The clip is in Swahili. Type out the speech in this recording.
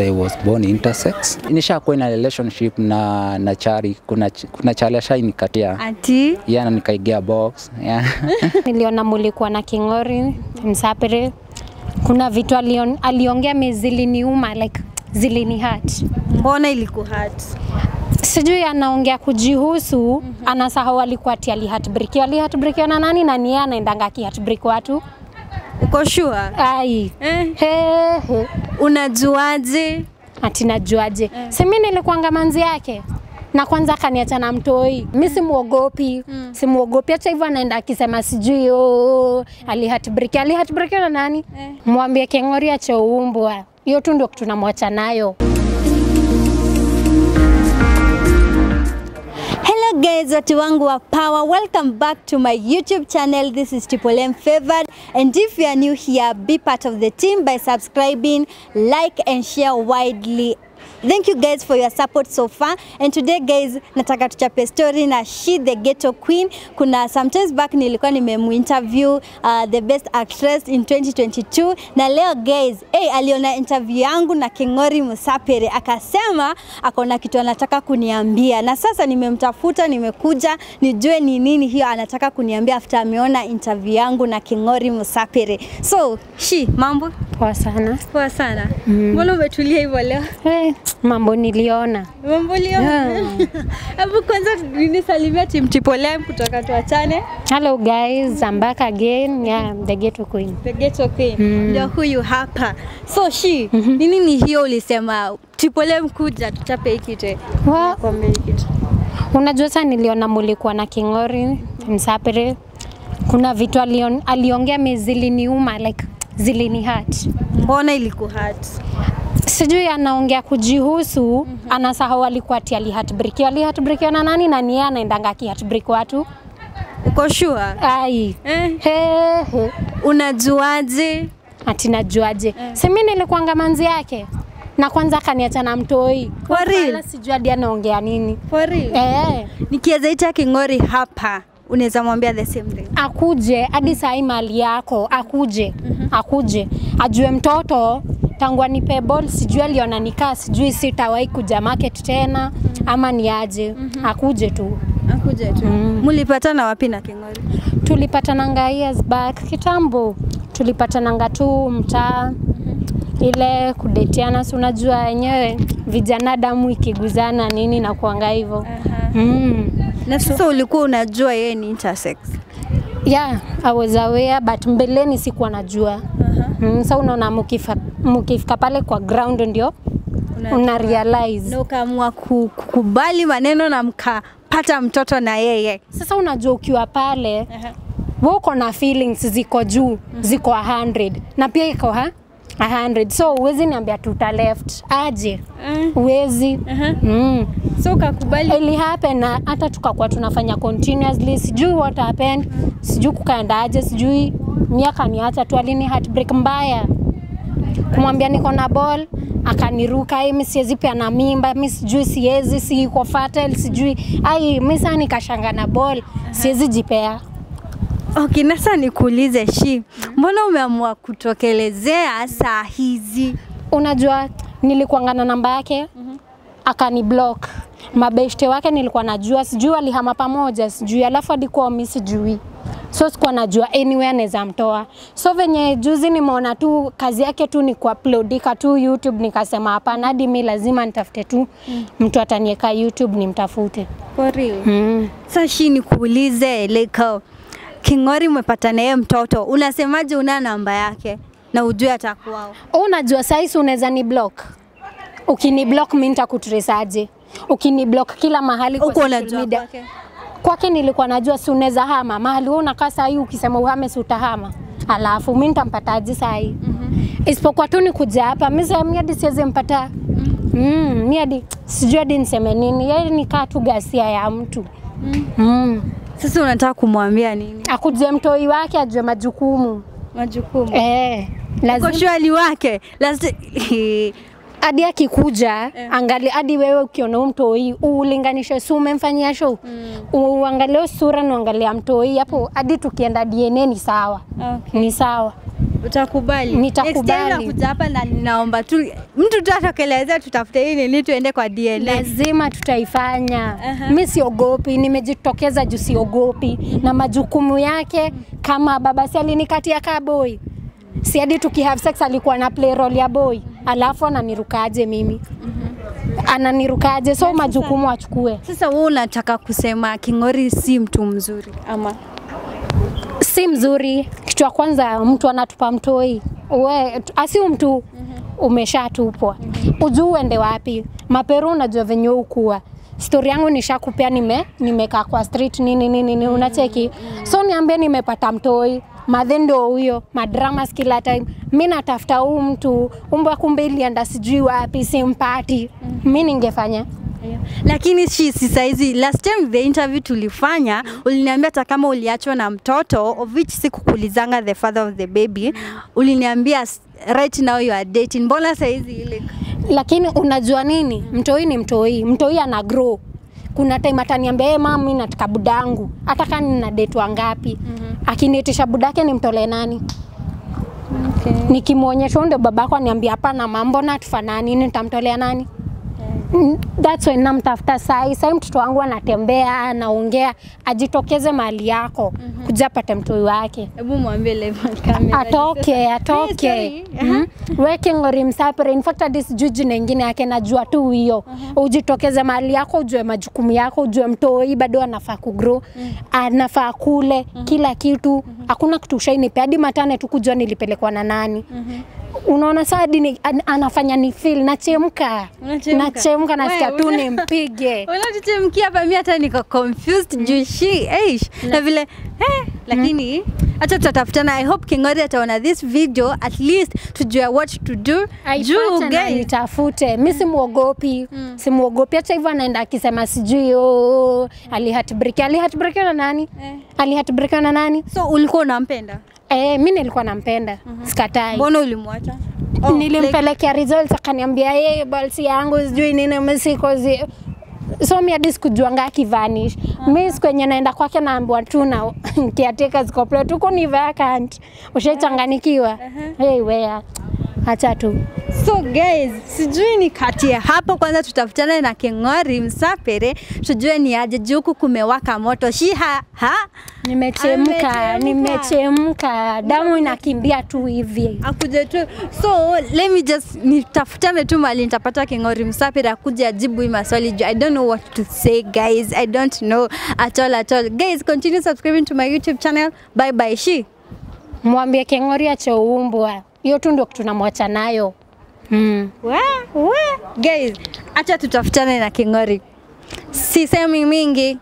I was born intersex. Nishakuwa na relationship na na Chari, kuna kuna Chari ashainikatia Ati yana nikaigia box yeah. Niliona mulikuwa na King'ori Msapere, kuna vitu alion, aliongea mi ziliniuma like zilini hurt. mbona ilikuhurt? Sijui anaongea kujihusu, mm -hmm. anasahau alikuwa ati alihatbrikiwa. Alihatbrikiwa na nani na ni yeye anaendanga akihatbrik watu. Uko sure? Ai. Eh, He, he. unajuaje? Ati najuaje? Eh. Si mimi nilikuanga manzi yake na kwanza akaniacha na mtoi. Mi simuogopi, mm. simuogopi. Hata hivyo anaenda akisema sijui oh, alihatbriki. Alihatbrikiwa na nani? Eh. Mwambie Keng'ori ache uumbwa. Hiyo tu ndio tunamwacha nayo. Guys, watu wangu wa power. Welcome back to my YouTube channel. This is Triple M Favored. And if you are new here, be part of the team by subscribing, like and share widely. Thank you guys for your support so far. And today guys, nataka tuchape story na She the Ghetto Queen. Kuna sometimes back nilikuwa nimemuinterview uh, the best actress in 2022 na leo guys, hey, aliona interview yangu na King'ori Musapere akasema akona kitu anataka kuniambia, na sasa nimemtafuta, nimekuja nijue ni nini hiyo anataka kuniambia after ameona interview yangu na King'ori Musapere. So She, mambo Poa sana. poa sana. Mbona umetulia hivyo leo? Hey, mambo niliona. Mambo niliona. Hebu kwanza nisalimia team Triple M kutoka tuachane. Hello guys, I'm back again. Yeah, the ghetto queen. The Ghetto Queen. Ndio huyu hapa. So She, ni nini hiyo ulisema Chipolea mkuja kuja tuchape hiki kitu. Unajua sasa niliona mulikuwa na King'ori Msapere, kuna vitu alion, aliongea mi ziliniuma like zilini hurt. Mbona ilikuhurt? Sijui anaongea kujihusu, mm -hmm. anasahau alikuwa ati alihatbrikiwa. Alihatbrikiwa na nani na ni yeye anaendanga akihatbrik watu. Uko sure? Ai. Eh, He, he. unajuaje? Ati najuaje? eh. Si mimi nilikuanga manzi yake na kwanza akaniacha na mtoi. For real? Sijui hadi anaongea nini. For real? Eh. Nikiweza ita King'ori hapa, unaweza mwambia the same thing. akuje hadi saa mali yako akuje mm -hmm. akuje ajue mtoto tangu anipe ball sijui aliona nikaa sijui sitawahi kuja market tena ama ni aje. Akuje tu. Akuje tu. Mulipatana wapi na King'ori? tulipatananga years back. Kitambo tulipatananga tu mtaa. Ile kudetiana si unajua wenyewe vijana damu ikiguzana nini na kuanga hivyo mm. Na sasa ulikuwa unajua yeye ni intersex. Yeah, I was aware but mbeleni sikuwa najua. Mm, sa unaona mukifika, mukifika pale kwa ground ndio una realize. Na ukaamua kukubali maneno na mkapata mtoto na yeye. sasa unajua ukiwa pale wewe uko na feelings ziko juu ziko 100 na pia iko ha 100 so uwezi niambia tuta left. Aje? Uwezi mm. So ukakubali. Ili happen na hata tukakuwa tunafanya continuously sijui what happened. Sijui kukaendaje sijui miaka niacha tu alini heartbreak mbaya. Kumwambia niko na ball akaniruka hii mi siwezi pia na mimba mi sijui siwezi siko fertile sijui. Ai mi saa nikashanga na ball siwezi jipea Okay, nasa nikuulize Shi, mbona umeamua kutokelezea saa hizi? unajua nilikuanga na namba yake akani block mabeshte wake nilikuwa najua sijui walihama pamoja sijui alafu alikuwa mi sijui so sikuwa najua anywhere naweza mtoa so venye juzi nimeona tu kazi yake tu ni kuuploadika tu youtube nikasema hapana hadi mi lazima nitafute tu mtu atanieka youtube nimtafute For real? mm. Sasa Shi, nikuulize like uh, King'ori umepata na yeye mtoto, unasemaje una namba yake na ujue atakuwao? unajua saisi unaweza ni block ukini block mimi nitakutraceaje ukini block kila mahali kwa social media. kwake? kwake nilikuwa najua si unaweza hama mahali wewe unakaa saa hii ukisema uhame si utahama alafu mimi nitampataje saa hii mm -hmm. isipokuwa tu nikuja hapa mimi sasa hadi siwezi mpata mm, mi hadi sijui hadi niseme nini yeye nikaa tu gasia ya mtu mm. mm. Sasa unataka kumwambia nini? Akujue mtoi wake ajue majukumu. Majukumu. Eh, lazima shwali wake? Lazima hadi akikuja angalia hadi wewe ukiona huyu mtoi ulinganishe si umemfanyia show? Uangalie sura na uangalia mtoi hapo hadi tukienda DNA ni sawa. Okay. ni sawa Utakubali. Nitakubali. Next time nakuja hapa na ninaomba tu mtu tu atokeleze tutafute hii nini tuende kwa DNA. lazima tutaifanya. uh -huh. Mi siogopi, nimejitokeza juu siogopi, na majukumu yake kama baba si alinikatia kaa boy, si hadi tukihave sex alikuwa na play role ya boy, alafu ananirukaje mimi ananirukaje? So majukumu achukue. Sasa wewe unataka kusema King'ori si mtu mzuri ama? si mzuri. Kitu ya kwanza mtu anatupa mtoi, we asi mtu umeshatupwa, ujuu uende wapi. Maperu unajua venye ukua stori yangu nishakupea, nime nimekaa kwa street nini nini nini, unacheki. So niambie, nimepata mtoi. Madhe ndo huyo. Madramas kila time. Mi natafuta huu mtu. Umbwa, kumbe ilienda sijui wapi, simpati. Mi ningefanya Lakini si saizi, last time the interview tulifanya uliniambia hata kama uliachwa na mtoto of which sikukulizanga the father of the baby, uliniambia s- right now you are dating. Mbona saizi ile lakini unajua nini, mtoi ni mtoi, mtoi ana grow. Kuna time ataniambia hey, mama, mimi nataka budangu, hata kama nina date wangapi. mm -hmm. Akiniitisha budake nimtolee nani? okay. Nikimwonyesha ndio babako aniambia hapana, mambo na tufanani? Nitamtolea nani? Mm, That's why namtafuta sai. Sai, mtoto wangu anatembea anaongea, ajitokeze mahali yako kuja apate mtoi wake. Hebu mwambie live kamera atoke atoke. Mm weke ngori msapere in fact hadi sijui jina ingine yake najua tu hiyo. Ujitokeze mahali yako ujue majukumu yako ujue mtoi bado anafaa kugrow. Anafaa kule kila kitu. Hakuna kitu ushainipe. Hadi matane tu kujua nilipelekwa na nani unaona saa hadi ni, an, anafanya ni feel nachemka. Nachemka nasikia tu nimpige. Unatuchemkia hapa, mimi hata niko confused juu eish. Na vile eh, lakini acha tutatafutana. I hope King'ori ataona this video at least tujue what to do. Juu guys, nitafute mi simuogopi. Simuogopi. Hata hivyo anaenda akisema sijui oh, alihatbriki alihatbriki na nani? Eh. alihatbriki na nani? So ulikuwa unampenda, eh, mi nilikuwa nampenda. Sikatai. Mbona ulimwacha? Oh, nilimpelekea like... results akaniambia hey, balsi yangu sijui nini mesikozi so mi hadi sikujuanga akivanish. Mi siku yenye naenda kwake naambiwa tu na kiatika zikople tuko ni vacant. Ushachanganikiwa hey, wea hacha tu So guys, sijui ni kati ya hapo kwanza tutafutana na King'ori Msapere tujue ni aje juu huku kumewaka moto. Shi ha, ha Nimechemka, nimechemka, damu inakimbia tu hivi. akuje tu. So let me just nitafutane tu mali nitapata King'ori Msapere akuje ajibu hii maswali juu I don't know what to say guys. I don't know at all at all. Guys, continue subscribing to my YouTube channel. Bye bye. Shi. Mwambie Keng'ori ache uumbwa, hiyo tu ndio tunamwacha namwacha nayo mm. We, we. Guys, acha tutafutane na King'ori. Sisemi mingi.